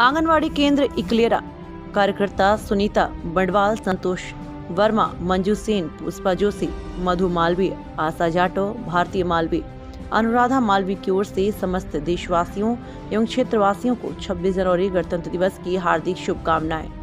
आंगनवाड़ी केंद्र इकलेरा। कार्यकर्ता सुनीता बंडवाल, संतोष वर्मा, मंजू सेन, पुष्पा जोशी, मधु मालवीय, आशा जाटो, भारतीय मालवीय। अनुराधा मालवीय की ओर से समस्त देशवासियों एवं क्षेत्रवासियों को 26 जनवरी गणतंत्र दिवस की हार्दिक शुभकामनाएँ।